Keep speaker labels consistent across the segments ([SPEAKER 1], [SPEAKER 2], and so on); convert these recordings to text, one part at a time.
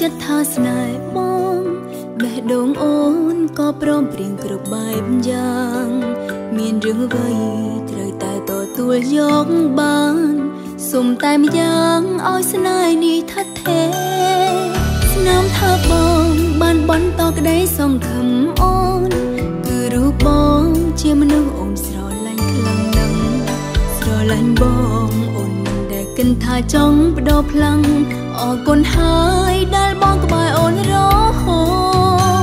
[SPEAKER 1] ចិត្តថាស្នេហ៍បងបេះដូងអូនក៏ព្រមព្រៀងគ្រប់បែបយ៉ាង មានរឿងអ្វីត្រូវតែទទួលយកបានសុំតែម្យ៉ាងឲ្យស្នេហ៍នេះថិតថេរស្នាមថាបងបានបន់តក្តីសង្ឃឹមអូន គឺរូបបងជាមនុស្សអូនស្រឡាញ់ខ្លាំងណាស់ស្រឡាញ់បងអូនមិនដែលគិនថាចង់បដោផ្លាំង អរគុណហើយដែលបងក្បែរអូនរហូ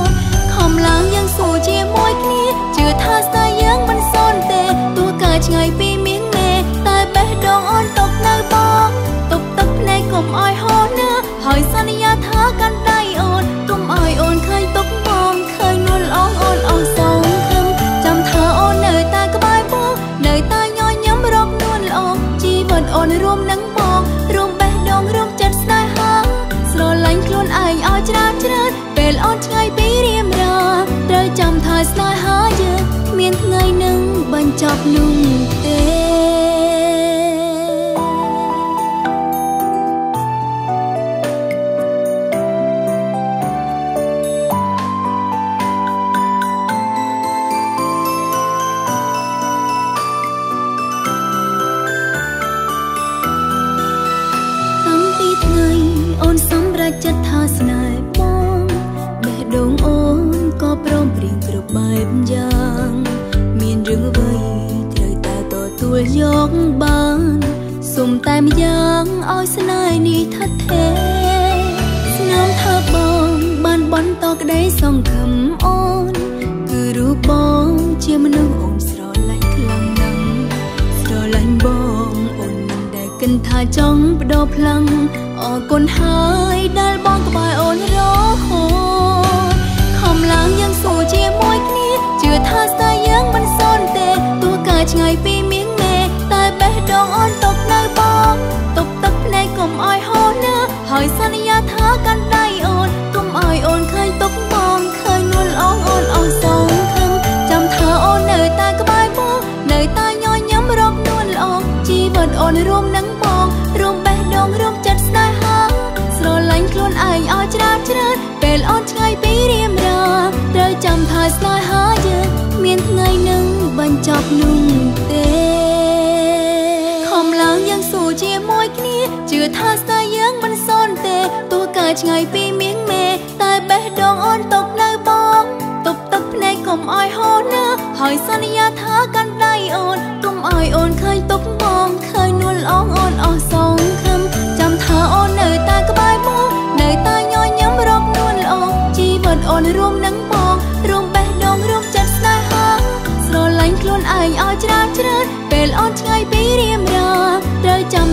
[SPEAKER 1] តខំឡើងយ៉ាងស៊ូជាមួយគ្នាជឿថាស្នេហ៍យើងមិនសូន្យទេទោះកាឆ្ងាយពីមាងមេតែបេះដូងអូនຕົកនៅបងទុកទឹកភ្នែកកុំឲ្យហូរណាហើយសន្យាថាកាន់ដៃអូនកុំឲ្យអូនឃើញទុកបងឃើញនួលអងអូនអស់សងខឹមចាំថាអូននៅតែក្បែរបងនៅតែញញឹមរកនួលអងជីវិតអូនរួមនឹងបងរួមបេះ អូនឆ្ងាយពីរៀមរាត្រូវចាំថាស្នេហាយើងគ្មានថ្ងៃនឹងបញ្ចប់នោះទេ លយកបានសុំតែម្យ៉ាងឲ្យស្នេហ៍នេះថិតថេរស្នាមថាបងបានបន្តក្តីសង្ឃឹមអូន គឺរូបបងជាមនុស្សអូនស្រឡាញ់ខ្លាំងណាស់ស្រឡាញ់បងអូនមិនដែលគិនថាចង់បដោផ្លាំងអរគុណហើយដែលបងក្បែរអូនរហូតខំឡើងយ៉ាងស៊ូជាមួយគ្នាជឿថាស្នេហ៍យើងមិនសូន្យទេទោះកាឆ្ងាយពី ទឹកភ្នែកកុំឲ្យហូរណាហើយសន្យាថាកាន់ដៃអូនកុំឲ្យអូនឃើញទុកបងឃើញនួលអងអូនអស់សងខឹងចាំថាអូននៅតែក្បែរបងនៅតែញញឹមរកនួលអងជីវិតអូនរួមនឹងបងរួមបេះដូងរួមចិត្តស្នេហាស្រឡាញ់ខ្លួនឯងឲ្យច្រើនច្រើនពេលអូនឆ្ងាយពីរៀមរាត្រូវចាំថាស្នេហាយើងមានថ្ងៃនឹងបញ្ចប់នោះទេខំឡើ ងយ៉ាងស៊ូជាមួយគ្នាជឿថាស្នេហ៍យើងមិនសូន្យទេទោះកាឆ្ងាយពីមាងមេតែបេះដូងអូនຕົកនៅបងទប់ទឹកភ្នែកកុំឲ្យហូរណាហើយសន្យាថាកាន់ដៃអូនកុំឲ្យអូនឃើញទុកបងឃើញនួលអងអូនអស់សងខឹមចាំថាអូននៅតែក្បែរបងនៅតែញញឹមរកនួលអងជីវិតអូនរួមនឹងបងរួមបេះដូងរួមចិត្តស្នេហាស្រឡាញ់ខ្លួនឯងឲ្យច្រើនច្រើនពេលអូនឆ្ងាយពីរៀមរា ត្រូវចាំ